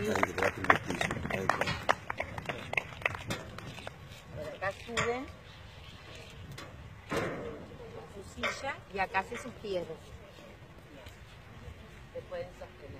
Por acá suben su silla y acá se sostienen. Se pueden sostener.